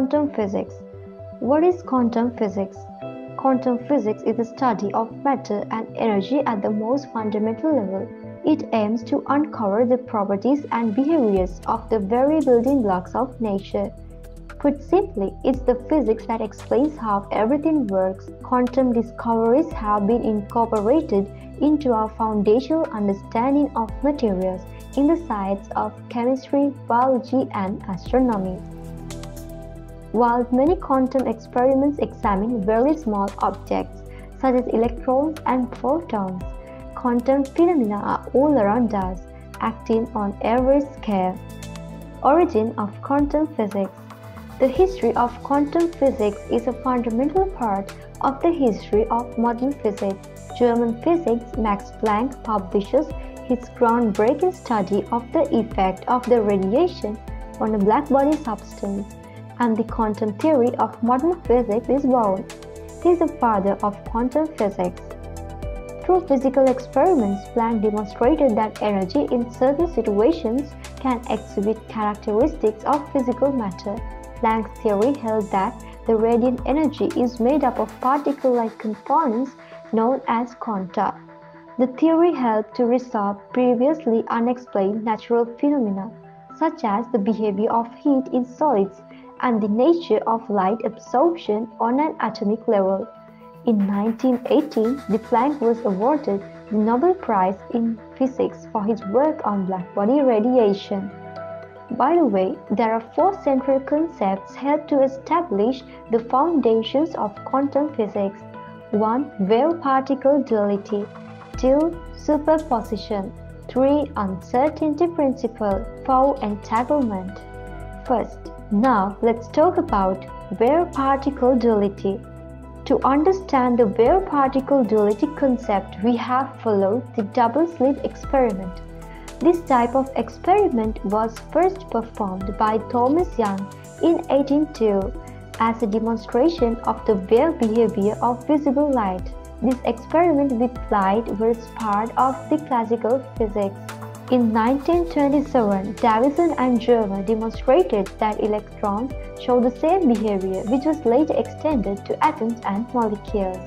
Quantum physics. What is quantum physics? Quantum physics is the study of matter and energy at the most fundamental level. It aims to uncover the properties and behaviors of the very building blocks of nature. Put simply, it's the physics that explains how everything works. Quantum discoveries have been incorporated into our foundational understanding of materials in the science of chemistry, biology, and astronomy. While many quantum experiments examine very small objects, such as electrons and photons, quantum phenomena are all around us, acting on every scale. Origin of quantum physics the history of quantum physics is a fundamental part of the history of modern physics. German physicist Max Planck publishes his groundbreaking study of the effect of the radiation on a black-body substance, and the quantum theory of modern physics is born. He is the father of quantum physics. Through physical experiments, Planck demonstrated that energy in certain situations can exhibit characteristics of physical matter. Planck's theory held that the radiant energy is made up of particle-like components known as quanta. The theory helped to resolve previously unexplained natural phenomena, such as the behavior of heat in solids and the nature of light absorption on an atomic level. In 1918, de Planck was awarded the Nobel Prize in Physics for his work on blackbody radiation. By the way, there are four central concepts help to establish the foundations of quantum physics. 1. Wave-particle duality 2. Superposition 3. Uncertainty principle 4. Entanglement First, now let's talk about wave-particle duality. To understand the wave-particle duality concept, we have followed the double-slit experiment. This type of experiment was first performed by Thomas Young in 1802 as a demonstration of the wave behavior of visible light. This experiment with light was part of the classical physics. In 1927, Davisson and Germer demonstrated that electrons show the same behavior which was later extended to atoms and molecules.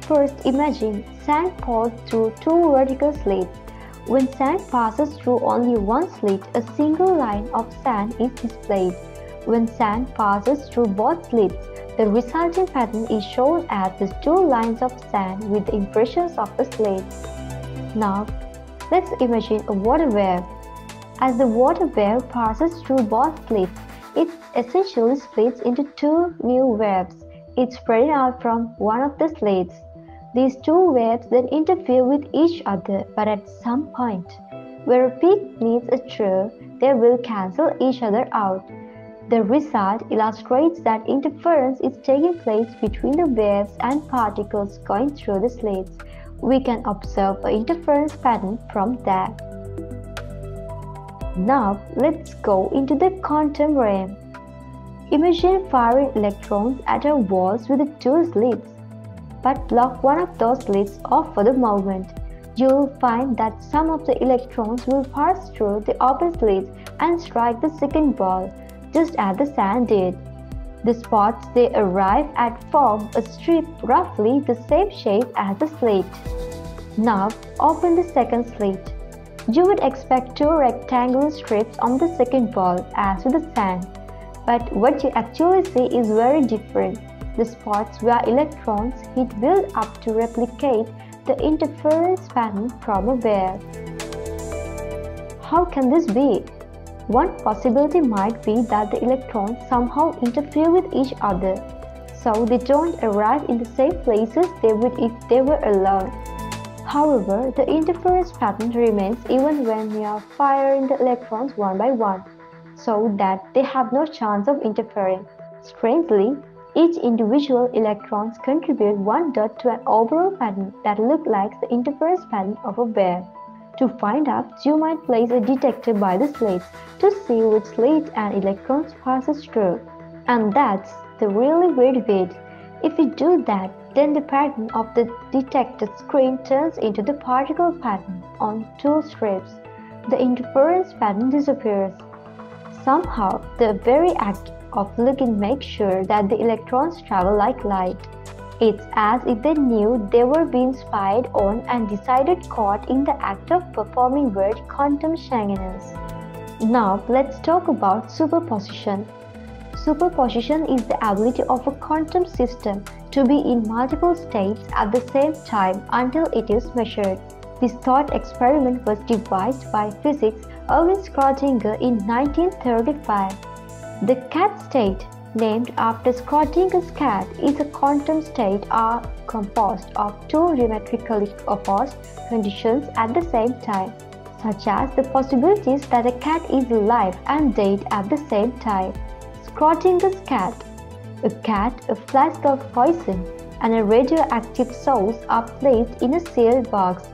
First, imagine sand poured through two vertical slits when sand passes through only one slit, a single line of sand is displayed. When sand passes through both slits, the resulting pattern is shown as the two lines of sand with the impressions of the slits. Now, let's imagine a water wave. As the water wave passes through both slits, it essentially splits into two new waves. It's spreading out from one of the slits. These two waves then interfere with each other, but at some point, where a peak meets a trough, they will cancel each other out. The result illustrates that interference is taking place between the waves and particles going through the slits. We can observe an interference pattern from that. Now, let's go into the quantum realm. Imagine firing electrons at a walls with two slits but block one of those slits off for the moment. You'll find that some of the electrons will pass through the open slits and strike the second wall, just as the sand did. The spots they arrive at form a strip roughly the same shape as the slit. Now open the second slit. You would expect two rectangular strips on the second ball as with the sand, but what you actually see is very different the spots where electrons heat build up to replicate the interference pattern from a wave. How can this be? One possibility might be that the electrons somehow interfere with each other, so they don't arrive in the same places they would if they were alone. However, the interference pattern remains even when we are firing the electrons one by one, so that they have no chance of interfering. Strangely, each individual electrons contribute one dot to an overall pattern that looks like the interference pattern of a wave. To find out, you might place a detector by the slits to see which slit an electron passes through. And that's the really weird bit. If you do that, then the pattern of the detector screen turns into the particle pattern on two strips. The interference pattern disappears. Somehow, the very act of looking makes sure that the electrons travel like light. It's as if they knew they were being spied on and decided caught in the act of performing weird quantum shenanigans. Now let's talk about superposition. Superposition is the ability of a quantum system to be in multiple states at the same time until it is measured. This thought experiment was devised by physicist Erwin Schrödinger in 1935. The cat state named after Schrodinger's cat, is a quantum state are composed of two diametrically opposed conditions at the same time, such as the possibilities that a cat is alive and dead at the same time. Schrodinger's cat, a cat, a flask of poison, and a radioactive source are placed in a sealed box.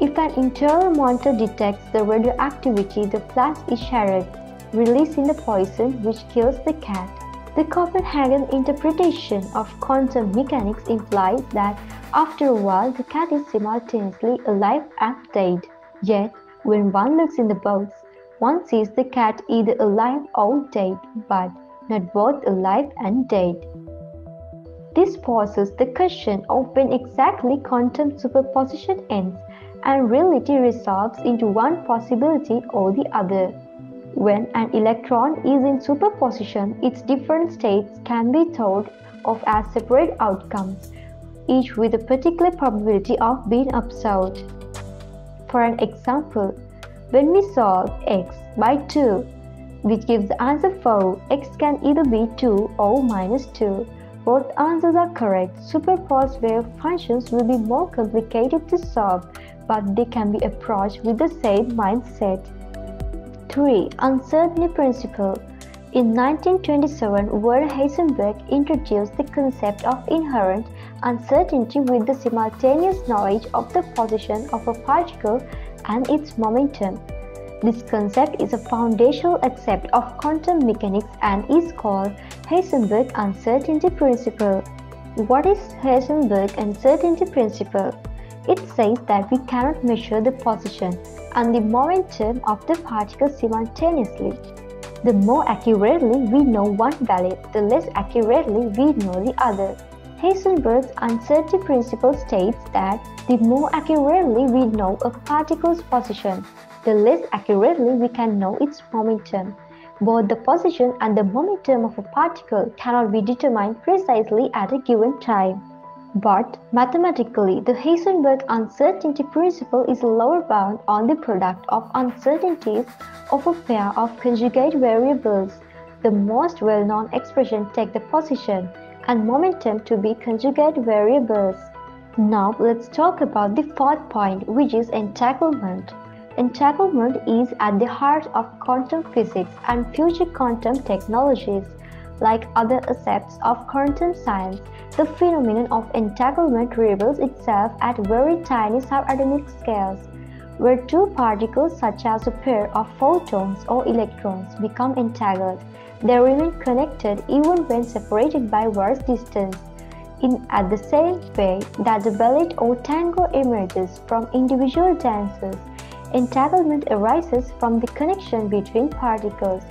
If an internal monitor detects the radioactivity, the flask is shattered, releasing the poison which kills the cat. The Copenhagen interpretation of quantum mechanics implies that after a while the cat is simultaneously alive and dead. Yet, when one looks in the box, one sees the cat either alive or dead, but not both alive and dead. This poses the question of when exactly quantum superposition ends and reality resolves into one possibility or the other. When an electron is in superposition, its different states can be thought of as separate outcomes, each with a particular probability of being observed. For an example, when we solve x by 2, which gives the answer 4, x can either be 2 or minus 2. Both answers are correct. Superposed wave functions will be more complicated to solve, but they can be approached with the same mindset. 3. Uncertainty Principle In 1927, Werner Heisenberg introduced the concept of inherent uncertainty with the simultaneous knowledge of the position of a particle and its momentum. This concept is a foundational aspect of quantum mechanics and is called Heisenberg uncertainty principle. What is Heisenberg uncertainty principle? It says that we cannot measure the position and the momentum of the particle simultaneously. The more accurately we know one value, the less accurately we know the other. Heisenberg's uncertainty principle states that the more accurately we know a particle's position, the less accurately we can know its momentum. Both the position and the momentum of a particle cannot be determined precisely at a given time. But mathematically, the Heisenberg uncertainty principle is a lower bound on the product of uncertainties of a pair of conjugate variables. The most well-known expression take the position and momentum to be conjugate variables. Now let's talk about the fourth point which is entanglement. Entanglement is at the heart of quantum physics and future quantum technologies. Like other aspects of quantum science, the phenomenon of entanglement reveals itself at very tiny subatomic scales, where two particles such as a pair of photons or electrons become entangled. They remain connected even when separated by vast distance. In at the same way that the ballet or tango emerges from individual dances, entanglement arises from the connection between particles.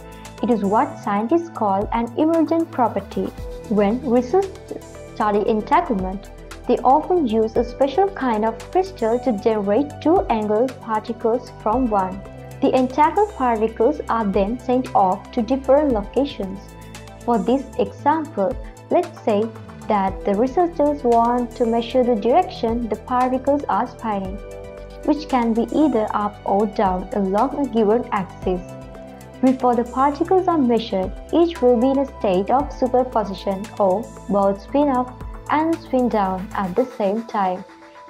It is what scientists call an emergent property. When researchers study entanglement, they often use a special kind of crystal to generate two angled particles from one. The entangled particles are then sent off to different locations. For this example, let's say that the researchers want to measure the direction the particles are spinning, which can be either up or down along a given axis. Before the particles are measured, each will be in a state of superposition or both spin up and spin down at the same time.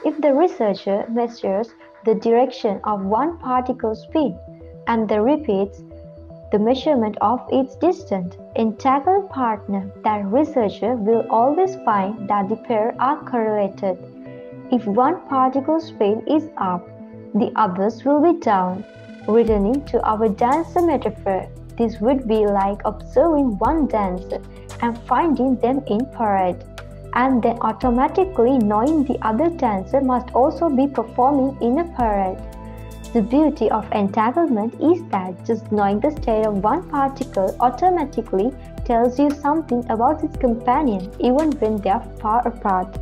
If the researcher measures the direction of one particle's spin and then repeats the measurement of its distant entangled partner, that researcher will always find that the pair are correlated. If one particle's spin is up, the others will be down Returning to our dancer metaphor, this would be like observing one dancer and finding them in parade, and then automatically knowing the other dancer must also be performing in a parade. The beauty of entanglement is that just knowing the state of one particle automatically tells you something about its companion even when they are far apart.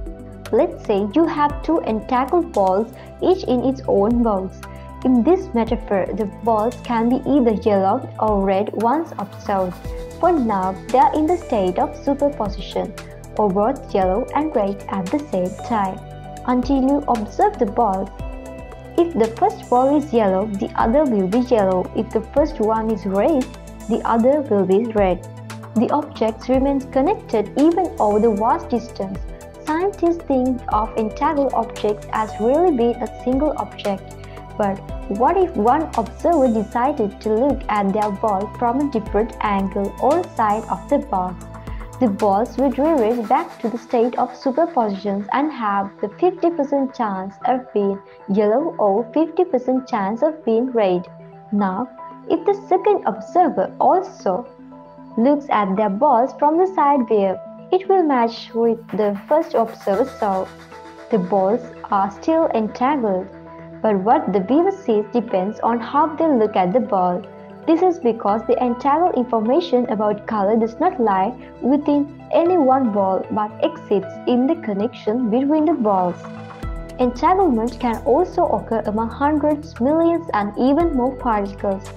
Let's say you have two entangled balls, each in its own box. In this metaphor, the balls can be either yellow or red once observed. For now, they are in the state of superposition, or both yellow and red at the same time, until you observe the balls. If the first ball is yellow, the other will be yellow. If the first one is red, the other will be red. The objects remain connected even over the vast distance. Scientists think of entangled objects as really being a single object. But what if one observer decided to look at their ball from a different angle or side of the box? The balls would revert back to the state of superpositions and have the 50% chance of being yellow or 50% chance of being red. Now, if the second observer also looks at their balls from the side view, it will match with the first observer so The balls are still entangled, but what the viewer sees depends on how they look at the ball. This is because the entangled information about color does not lie within any one ball but exists in the connection between the balls. Entanglement can also occur among hundreds, millions, and even more particles.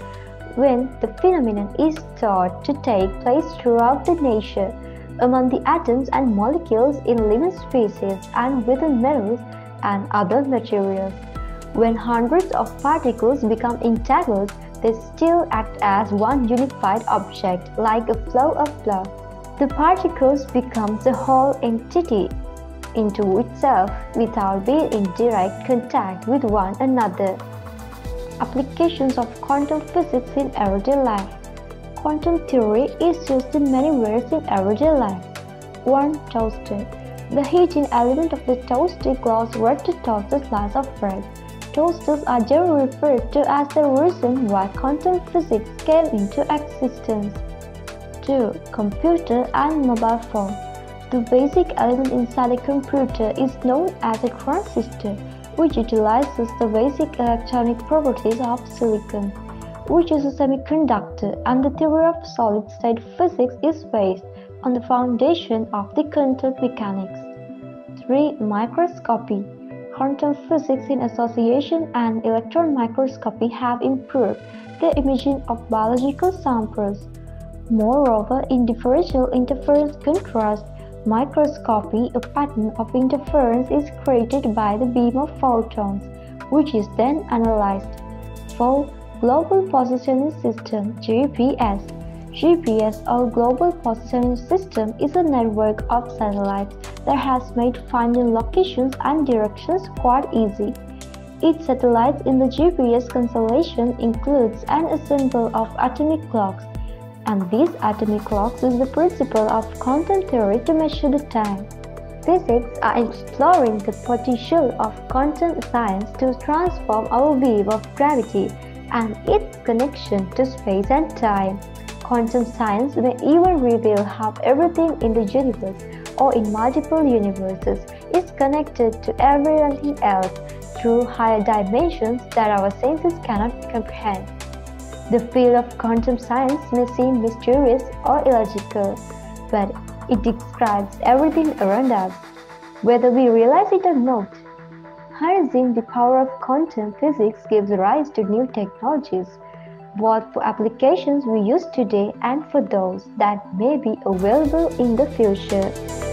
When the phenomenon is thought to take place throughout the nature, among the atoms and molecules in living species and within metals and other materials. When hundreds of particles become entangled, they still act as one unified object, like a flow of blood. The particles become the whole entity into itself without being in direct contact with one another. Applications of quantum physics in everyday life. Quantum theory is used in many ways in everyday life. 1. Toaster. The heating element of the toaster glass works to toast a slice of bread. Toasters are generally referred to as the reason why quantum physics came into existence. 2. Computer and mobile phone. The basic element inside a computer is known as a transistor, which utilizes the basic electronic properties of silicon, which is a semiconductor, and the theory of solid-state physics is based on the foundation of the quantum mechanics. 3. Microscopy quantum physics in association and electron microscopy have improved the imaging of biological samples. Moreover, in differential interference contrast microscopy, a pattern of interference is created by the beam of photons, which is then analyzed. 4. Global Positioning System GPS GPS or Global Positioning System is a network of satellites that has made finding locations and directions quite easy. Each satellite in the GPS constellation includes an assembly of atomic clocks, and these atomic clocks use the principle of quantum theory to measure the time. Physics are exploring the potential of quantum science to transform our view of gravity and its connection to space and time. Quantum science may even reveal how everything in the universe or in multiple universes is connected to everything else through higher dimensions that our senses cannot comprehend. The field of quantum science may seem mysterious or illogical, but it describes everything around us, whether we realize it or not. Harnessing the power of quantum physics gives rise to new technologies, both for applications we use today and for those that may be available in the future.